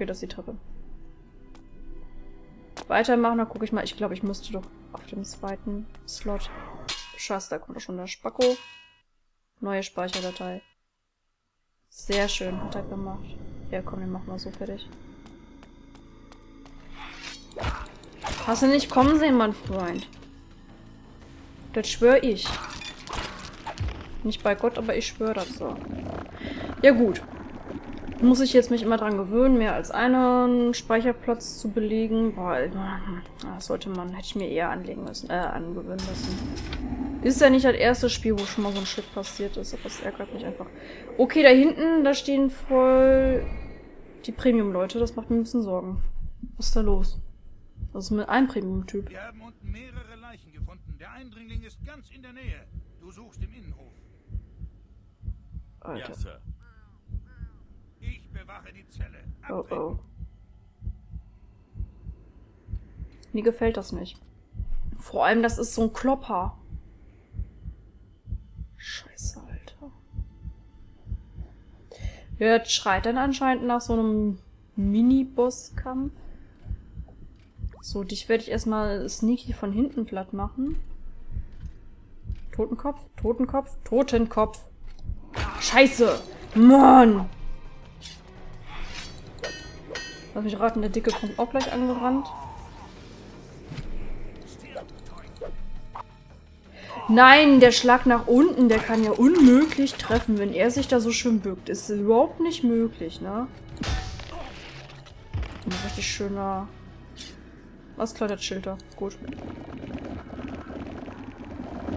Okay, das ist die Treppe. Weitermachen, dann gucke ich mal. Ich glaube, ich müsste doch auf dem zweiten Slot. Scheiße, da kommt doch schon der Spacko. Neue Speicherdatei. Sehr schön, hat er gemacht. Ja, komm, den machen wir so fertig. Hast du nicht kommen sehen, mein Freund? Das schwöre ich. Nicht bei Gott, aber ich schwöre das so. Ja gut. Muss ich jetzt mich immer dran gewöhnen, mehr als einen Speicherplatz zu belegen, weil das sollte man, hätte ich mir eher anlegen müssen, äh, angewöhnen müssen. Ist ja nicht das erste Spiel, wo schon mal so ein Shit passiert ist, aber es ärgert mich einfach. Okay, da hinten, da stehen voll die Premium-Leute, das macht mir ein bisschen Sorgen. Was ist da los? Was ist mit einem Premium-Typ? Wir haben unten mehrere Leichen gefunden. Der Eindringling ist ganz in der Nähe. Du suchst im Innenhof. Alter. Ja, Sir. Ich bewache die Zelle. Oh oh. Mir gefällt das nicht. Vor allem, das ist so ein Klopper. Scheiße, Alter. Das schreit dann anscheinend nach so einem Mini-Boss-Kampf. So, dich werde ich erstmal sneaky von hinten platt machen. Totenkopf, Totenkopf, Totenkopf. Scheiße! Mann! Lass mich raten, der Dicke kommt auch gleich angerannt. Nein, der Schlag nach unten, der kann ja unmöglich treffen, wenn er sich da so schön bückt. Ist überhaupt nicht möglich, ne? Ein richtig schöner... Was klettert Schilder? Gut.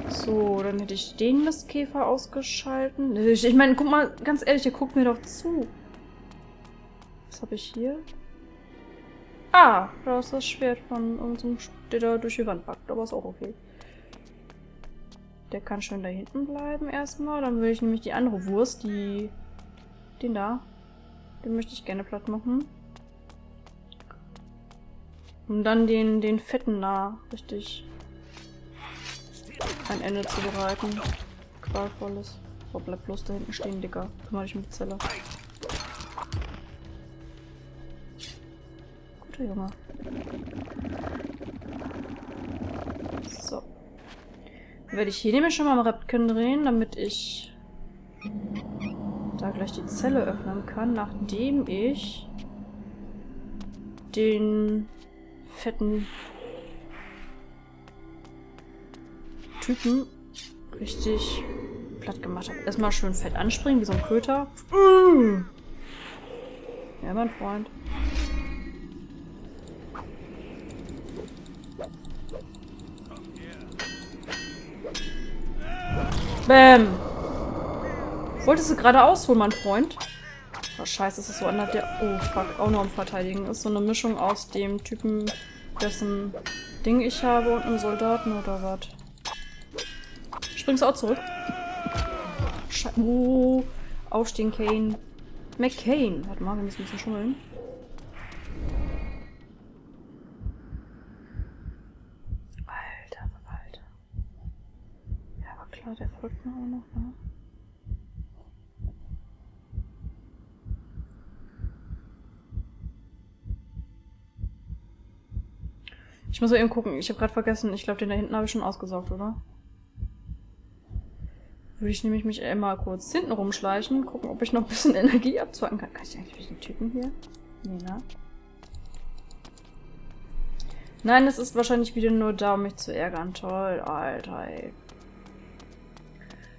So, dann hätte ich den Mistkäfer ausgeschalten. Ich, ich meine, guck mal, ganz ehrlich, der guckt mir doch zu. Was habe ich hier? Ah, da ist das Schwert von unserem, da durch die Wand packt. Aber ist auch okay. Der kann schön da hinten bleiben erstmal. Dann will ich nämlich die andere Wurst, die... Den da. Den möchte ich gerne platt machen. Um dann den, den fetten da richtig ein Ende zu bereiten. Qualvolles. So, bleib bloß da hinten stehen, Dicker. Kümmere dich um die Zelle. Junge. So. Dann werde ich hier nämlich schon mal am Repken drehen, damit ich da gleich die Zelle öffnen kann, nachdem ich den fetten Typen richtig platt gemacht habe. Erstmal schön fett anspringen, wie so ein Köter. Mm. Ja, mein Freund. Bäm! Wolltest du gerade ausholen, mein Freund? Oh, scheiße, ist das so einer, der... Oh, fuck, auch noch am Verteidigen ist. So eine Mischung aus dem Typen, dessen Ding ich habe und einem Soldaten oder was. Springst auch zurück? Sche oh, aufstehen, Kane. McCain. Warte mal, wir müssen ein bisschen schummeln. Alter, Alter. Ja, aber klar, der folgt mir auch noch, ne? Ich muss mal eben gucken. Ich habe gerade vergessen. Ich glaube, den da hinten habe ich schon ausgesaugt, oder? Würde ich nämlich mich einmal kurz hinten rumschleichen, gucken, ob ich noch ein bisschen Energie abzwacken kann. Kann ich eigentlich den Typen hier? Nee, ne? Nein, es ist wahrscheinlich wieder nur da, um mich zu ärgern. Toll, Alter, ey.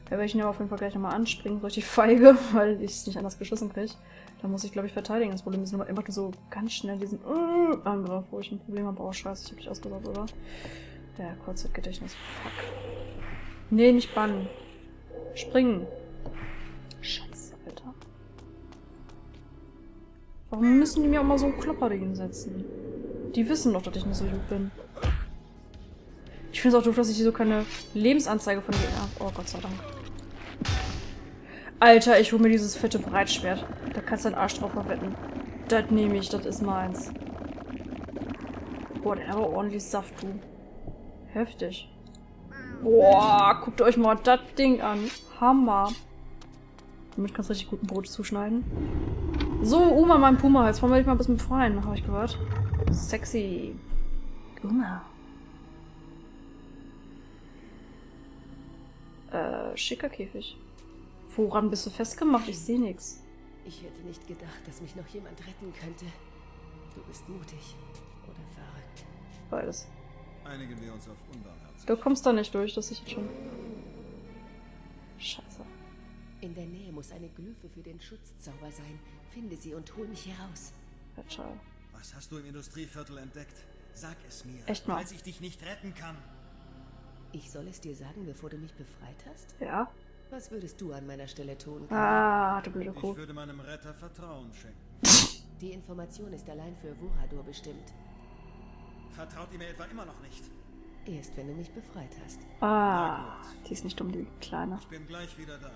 Da werde ich ihn aber auf jeden Fall gleich nochmal anspringen, richtig feige, weil ich es nicht anders geschissen kriege. Da muss ich, glaube ich, verteidigen. Das Problem ist nur immer so ganz schnell diesen uh, Angriff, wo ich ein Problem habe. Oh, scheiße, ich habe dich ausgesaugt, oder? Ja, Kurzzeitgedächtnis. Fuck. Nee, nicht bannen. Springen. Scheiße, Alter. Warum müssen die mir auch mal so Klopper hinsetzen? Die wissen doch, dass ich nicht so gut bin. Ich finde es auch doof, dass ich so keine Lebensanzeige von denen habe. Oh, Gott sei Dank. Alter, ich hole mir dieses fette Breitschwert. Da kannst du deinen Arsch drauf verwetten. Das nehme ich, das ist meins. Boah, der hat aber ordentlich Saft, du. Heftig. Boah, guckt euch mal das Ding an. Hammer. Damit kannst du richtig guten Brot zuschneiden. So, Uma, mein Puma. Jetzt wollen wir dich mal ein bisschen befreien, habe ich gehört. Sexy. Uma. Äh, schicker Käfig. Woran bist du festgemacht? Ich sehe nichts. Ich hätte nicht gedacht, dass mich noch jemand retten könnte. Du bist mutig oder verrückt. Beides. Einigen wir uns auf unbarmherzig. Du kommst da nicht durch, das ich jetzt schon. Scheiße. In der Nähe muss eine Glyphe für den Schutzzauber sein. Finde sie und hol mich heraus. Ciao. Was hast du im Industrieviertel entdeckt? Sag es mir. Echt mal. Falls ich dich nicht retten kann. Ich soll es dir sagen, bevor du mich befreit hast? Ja. Was würdest du an meiner Stelle tun? Ah, du blöde Kuh. Ich würde meinem Retter Vertrauen schenken. Die Information ist allein für Wurador bestimmt. Vertraut ihr mir etwa immer noch nicht? Erst wenn du mich befreit hast. Ah, die ist nicht dumm, die Kleine. Ich bin gleich wieder da.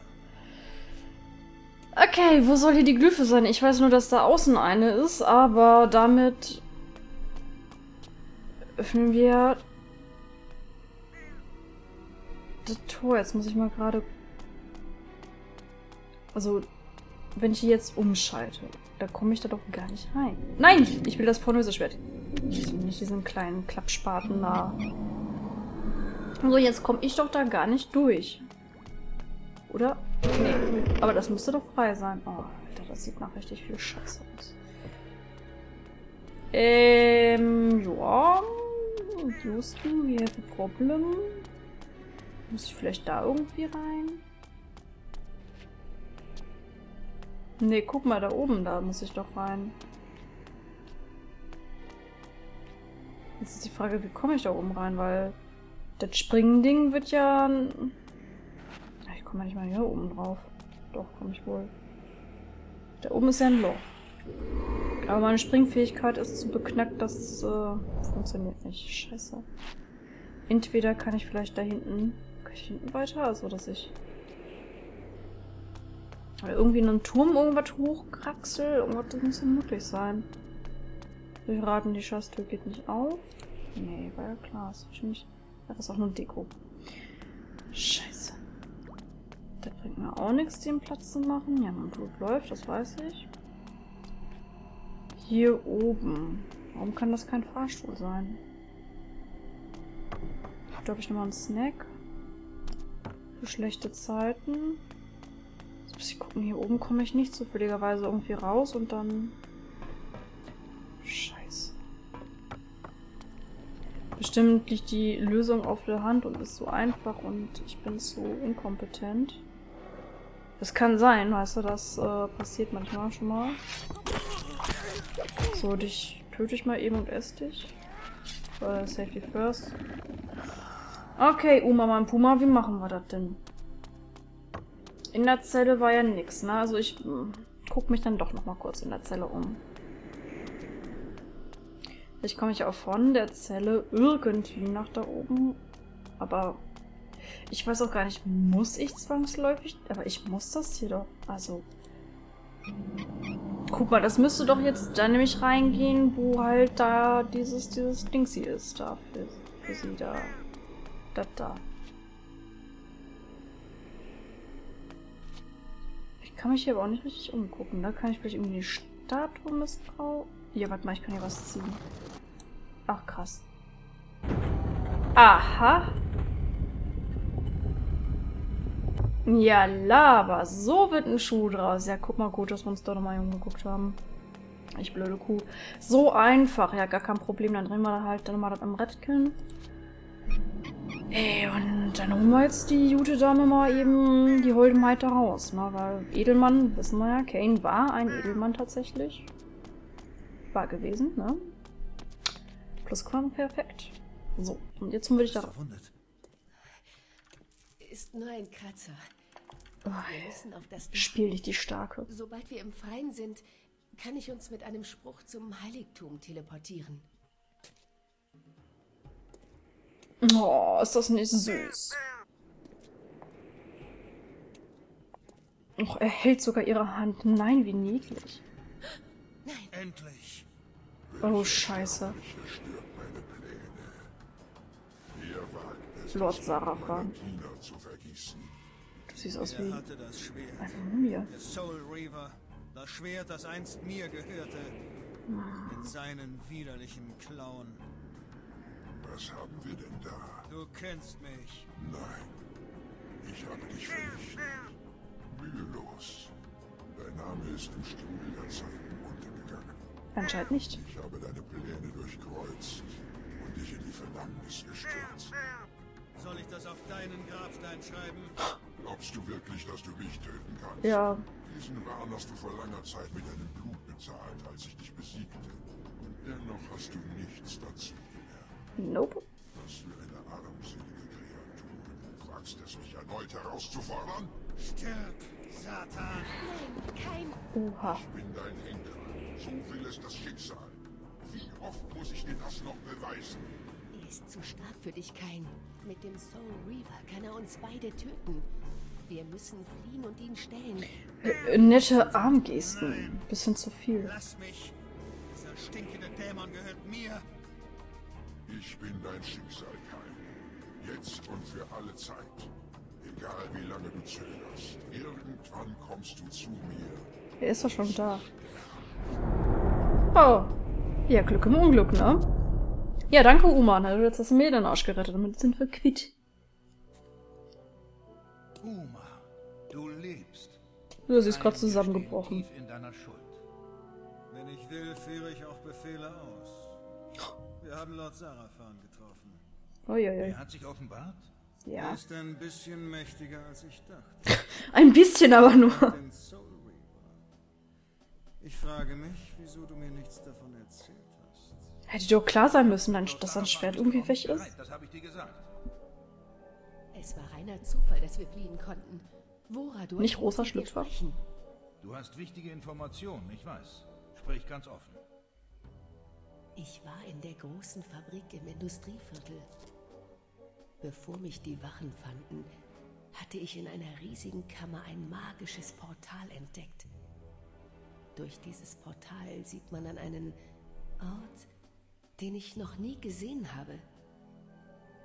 Okay, wo soll hier die Glyphe sein? Ich weiß nur, dass da außen eine ist, aber damit öffnen wir Tor. Jetzt muss ich mal gerade... Also, wenn ich jetzt umschalte, da komme ich da doch gar nicht rein. Nein! Ich will das pornöse Schwert. Nicht diesen kleinen Klappspaten da. So, jetzt komme ich doch da gar nicht durch. Oder? Nee. Aber das müsste doch frei sein. Oh, Alter, das sieht nach richtig viel Scheiße aus. Ähm, ja. Houston, we have a problem. Muss ich vielleicht da irgendwie rein? Nee, guck mal, da oben, da muss ich doch rein. Jetzt ist die Frage, wie komme ich da oben rein, weil das Springending wird ja... Ich komme ja nicht mal hier oben drauf. Doch, komme ich wohl. Da oben ist ja ein Loch. Aber meine Springfähigkeit ist zu beknackt, das äh, funktioniert nicht. Scheiße. Entweder kann ich vielleicht da hinten... Kann ich hinten weiter? Also, dass ich... Oder irgendwie in einem Turm irgendwas hochkraxel. Irgendwas das muss ja möglich sein. Wir raten, die Schasstür geht nicht auf. Nee, war ja klar. Das ist wahrscheinlich... Das ist auch nur Deko. Scheiße. Das bringt mir auch nichts, den Platz zu machen. Ja, mein Blut läuft, das weiß ich. Hier oben. Warum kann das kein Fahrstuhl sein? Da habe ich nochmal einen Snack. Schlechte Zeiten. Jetzt muss ich gucken, hier oben komme ich nicht zufälligerweise irgendwie raus und dann... Scheiße. Bestimmt liegt die Lösung auf der Hand und ist so einfach und ich bin so inkompetent. Das kann sein, weißt du, das äh, passiert manchmal schon mal. So, dich töte ich mal eben und esse dich. Äh, Safety first. Okay, Uma, mein Puma, wie machen wir das denn? In der Zelle war ja nix, ne? Also ich hm, guck mich dann doch noch mal kurz in der Zelle um. Ich komme ich auch von der Zelle irgendwie nach da oben. Aber ich weiß auch gar nicht, muss ich zwangsläufig? Aber ich muss das hier doch. Also. Guck mal, das müsste doch jetzt da nämlich reingehen, wo halt da dieses, dieses Dingsy ist. Da für, für sie da. Das da. Ich kann mich hier aber auch nicht richtig umgucken. Da kann ich vielleicht irgendwie die Statue missbrauchen. Hier, warte mal, ich kann hier was ziehen. Ach, krass. Aha. Ja, Lava. So wird ein Schuh draus. Ja, guck mal, gut, dass wir uns da nochmal umgeguckt haben. Ich blöde Kuh. So einfach. Ja, gar kein Problem. Dann drehen wir da halt dann nochmal das am Redkin. Ey, und dann holen wir jetzt die gute Dame mal eben die Holdenheit da raus, ne? Weil Edelmann, wissen wir ja, Kane war ein Edelmann tatsächlich. War gewesen, ne? Plusquam, perfekt. So, und jetzt würde ich da... Ist nur ein Kratzer. Oh, Wir müssen auf das Dach. spiel dich die Starke. Sobald wir im Freien sind, kann ich uns mit einem Spruch zum Heiligtum teleportieren. Oh, ist das nicht süß. Och, er hält sogar ihre Hand. Nein, wie niedlich. Endlich. Oh, scheiße. Lord Sarafan. Du siehst aus wie eine Mumie. Das Schwert, das einst mir gehörte, in seinen widerlichen Klauen. Was haben wir denn da? Du kennst mich. Nein, ich habe dich vernichtet. Mühelos. Dein Name ist im Strudel der Zeiten untergegangen. Anscheinend nicht. Ich habe deine Pläne durchkreuzt und dich in die Verdammnis gestürzt. Soll ich das auf deinen Grabstein schreiben? Glaubst du wirklich, dass du mich töten kannst? Ja, Diesen Wahn hast du vor langer Zeit mit deinem Blut bezahlt, als ich dich besiegte. Und dennoch hast du nichts dazu. Nope. Was für eine armselige Kreatur. Du fragst es mich erneut herauszufordern? Stirb, Satan! Nein, kein... Oha. Ich bin dein Henker. So will es das Schicksal. Wie oft muss ich dir das noch beweisen? Er ist zu stark für dich, Kain. Mit dem Soul Reaver kann er uns beide töten. Wir müssen fliehen und ihn stellen. Äh, nette Armgesten. Bisschen zu viel. Lass mich! Dieser stinkende Dämon gehört mir! Ich bin dein Schicksal, Kai. Jetzt und für alle Zeit. Egal wie lange du zögerst. Irgendwann kommst du zu mir. Er ist doch schon da. Oh. Ja, Glück im Unglück, ne? Ja, danke, Uma. Na, Du hast das Mehl den Arsch gerettet. Damit sind wir quitt. Uma, du lebst. Ja, sie ist gerade zusammengebrochen. Tief in deiner Schuld. Wenn ich will, führe ich auch Befehle aus. Wir haben Lord Sarafan getroffen. Uiuiui. Er hat sich offenbart. Er Ja. ist ein bisschen mächtiger, als ich dachte. Ein bisschen aber nur. Ich frage mich, wieso du mir nichts davon erzählt hast. Hätte doch klar sein müssen, dass sein Schwert irgendwie weg nicht ist. Das habe ich dir gesagt. Es war reiner Zufall, dass wir fliehen konnten. Vorador Nicht droht rosa Schlüpfer. Du hast wichtige Informationen, ich weiß. Sprich ganz offen. Ich war in der großen Fabrik im Industrieviertel. Bevor mich die Wachen fanden, hatte ich in einer riesigen Kammer ein magisches Portal entdeckt. Durch dieses Portal sieht man an einen Ort, den ich noch nie gesehen habe.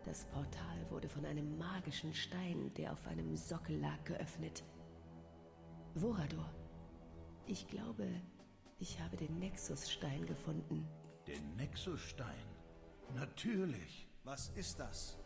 Das Portal wurde von einem magischen Stein, der auf einem Sockel lag, geöffnet. Vorador, ich glaube, ich habe den Nexusstein gefunden. Den Nexusstein. Natürlich. Was ist das?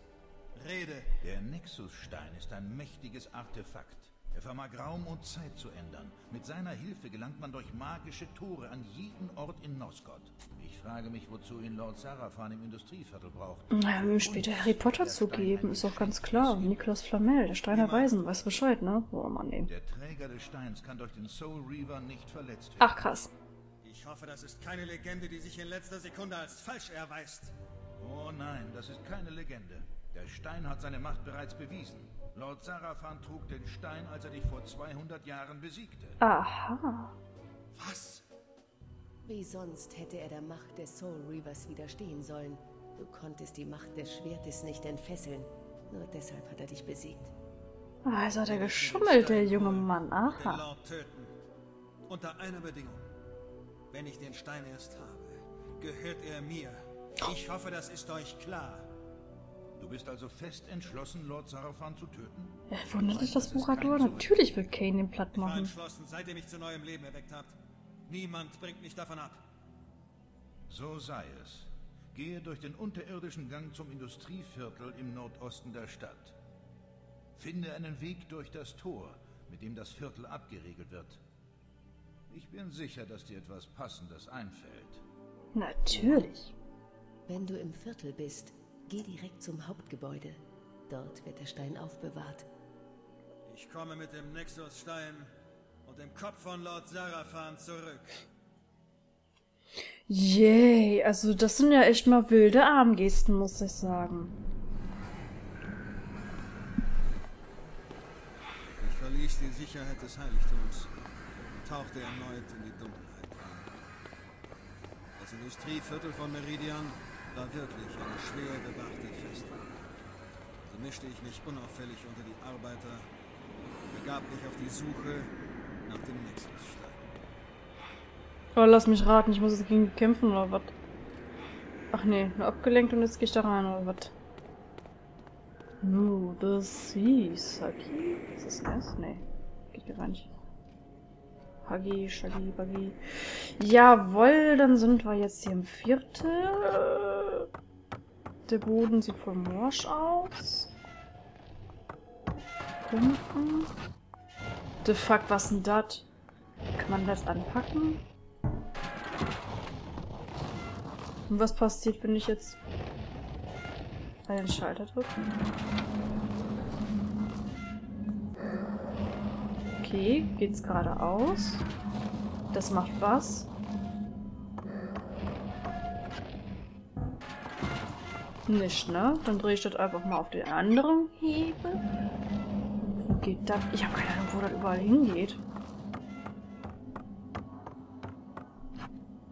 Rede. Der Nexusstein ist ein mächtiges Artefakt. Er vermag Raum und Zeit zu ändern. Mit seiner Hilfe gelangt man durch magische Tore an jeden Ort in Nosgod. Ich frage mich, wozu ihn Lord Sarafan im Industrieviertel braucht. Na, ihm später Harry Potter zu geben, ist doch ganz klar. Niklas Flamel, der Steiner Weisen, weiß Bescheid, ne? Oh Mann, ey. Der Träger des Steins kann durch den Soul Reaver nicht verletzt werden. Ach, krass. Ich hoffe, das ist keine Legende, die sich in letzter Sekunde als falsch erweist. Oh nein, das ist keine Legende. Der Stein hat seine Macht bereits bewiesen. Lord Sarafan trug den Stein, als er dich vor 200 Jahren besiegte. Aha. Was? Wie sonst hätte er der Macht des Soul Reavers widerstehen sollen? Du konntest die Macht des Schwertes nicht entfesseln. Nur deshalb hat er dich besiegt. Also hat er geschummelt, der junge Mann. Aha. Lord töten. Unter einer Bedingung. Wenn ich den Stein erst habe, gehört er mir. Ich hoffe, das ist euch klar. Du bist also fest entschlossen, Lord Sarafan zu töten? Ja, wundert dich das Buchador? Natürlich will Kane den platt Ich war machen. entschlossen, seit ihr mich zu neuem Leben erweckt habt. Niemand bringt mich davon ab. So sei es. Gehe durch den unterirdischen Gang zum Industrieviertel im Nordosten der Stadt. Finde einen Weg durch das Tor, mit dem das Viertel abgeriegelt wird. Ich bin sicher, dass dir etwas Passendes einfällt. Natürlich. Wenn du im Viertel bist, geh direkt zum Hauptgebäude. Dort wird der Stein aufbewahrt. Ich komme mit dem Nexus-Stein und dem Kopf von Lord Sarafan zurück. Yay, also das sind ja echt mal wilde Armgesten, muss ich sagen. Ich verließ die Sicherheit des Heiligtums tauchte erneut in die Dunkelheit ein. Das Industrieviertel von Meridian war wirklich eine schwer bewachte Festung. So mischte ich mich unauffällig unter die Arbeiter und begab mich auf die Suche nach dem Nexusstein. Oh, lass mich raten, ich muss jetzt gegen kämpfen oder was? Ach nee, nur abgelenkt und jetzt geh ich da rein oder was? No, the sea, Saki. Ist das das? Nee, geht hier gar nicht. Hagi, Shagi, Bagi. Jawohl, dann sind wir jetzt hier im Viertel. Der Boden sieht voll morsch aus. Pumpen. The fuck, was denn das? Kann man das anpacken? Und was passiert, wenn ich jetzt einen Schalter drücke? Okay, geht's geradeaus? Das macht was? Nicht, ne? Dann drehe ich das einfach mal auf den anderen Hebel. Wo geht das? Ich habe keine Ahnung, wo das überall hingeht.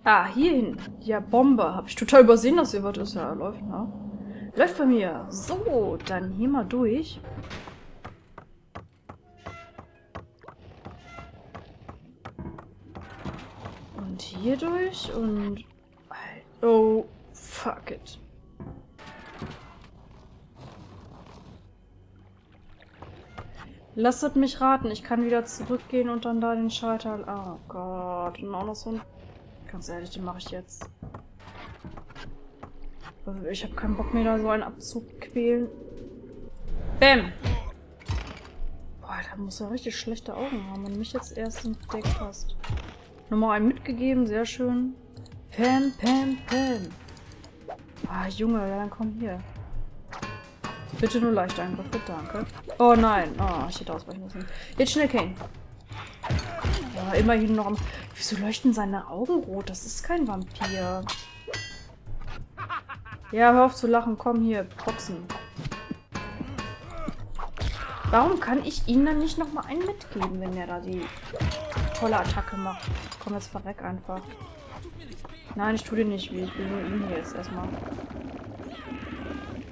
Ah, hier hin. Ja, Bombe. Habe ich total übersehen, dass hier was ist. Ja, läuft, ne? Läuft bei mir. So, dann hier mal durch. Hier durch und... Oh, fuck it. Lasst mich raten, ich kann wieder zurückgehen und dann da den Schalter... Oh Gott, und auch noch so ein... Ganz ehrlich, den mache ich jetzt. Ich habe keinen Bock mehr, da so einen Abzug quälen. Bäm! Boah, da muss er richtig schlechte Augen haben, wenn mich jetzt erst im Deck passt. Nochmal einen mitgegeben, sehr schön. Pam, Pam, Pam. Ah, Junge, ja, dann komm hier. Bitte nur leicht Eingriffe, danke. Oh nein. Oh, ich hätte ausweichen müssen. Jetzt schnell Kane. Ja, immerhin noch am... Wieso leuchten seine Augen rot? Das ist kein Vampir. Ja, hör auf zu lachen. Komm hier, boxen. Warum kann ich ihm dann nicht nochmal einen mitgeben, wenn er da die tolle Attacke macht? Komm, jetzt verreck einfach. Nein, ich tue dir nicht weh. Ich will nur ihn hier jetzt erstmal.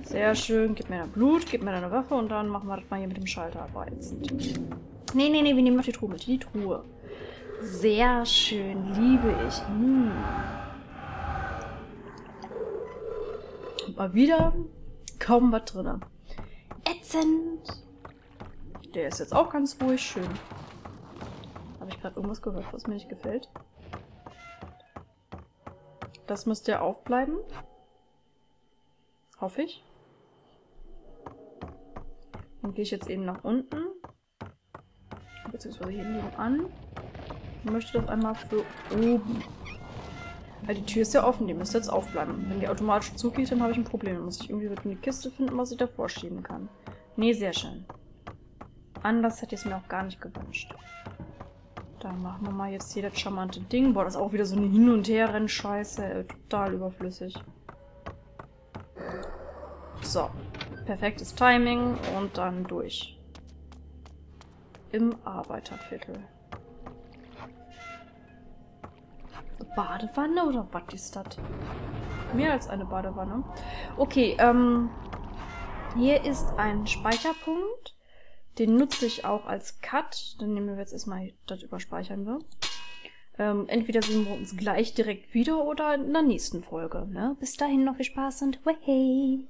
Sehr schön. Gib mir dein Blut, gib mir deine Waffe und dann machen wir das mal hier mit dem Schalter arbeitend. Nee, nee, nee, wir nehmen noch die Truhe mit. Die Truhe. Sehr schön. Liebe ich. Hm. Mal wieder kaum was drin. Ätzend. Der ist jetzt auch ganz ruhig. Schön. Gerade irgendwas gehört, was mir nicht gefällt? Das müsste ja aufbleiben. Hoffe ich. Dann gehe ich jetzt eben nach unten. Beziehungsweise hier nebenan. Ich möchte das einmal für oben. Weil die Tür ist ja offen, die müsste jetzt aufbleiben. Wenn die automatisch zugeht, dann habe ich ein Problem. Dann muss ich irgendwie eine Kiste finden, was ich davor schieben kann. Nee, sehr schön. Anders hätte ich es mir auch gar nicht gewünscht. Dann machen wir mal jetzt hier das charmante Ding. Boah, das ist auch wieder so eine Hin- und Her-Renn-Scheiße. Total überflüssig. So. Perfektes Timing und dann durch. Im Arbeiterviertel. Badewanne oder was ist das? Mehr als eine Badewanne. Okay, ähm, hier ist ein Speicherpunkt. Den nutze ich auch als Cut. Dann nehmen wir jetzt erstmal, das überspeichern wir. Ähm, entweder sehen wir uns gleich direkt wieder oder in der nächsten Folge. Ne? Bis dahin noch viel Spaß und hey!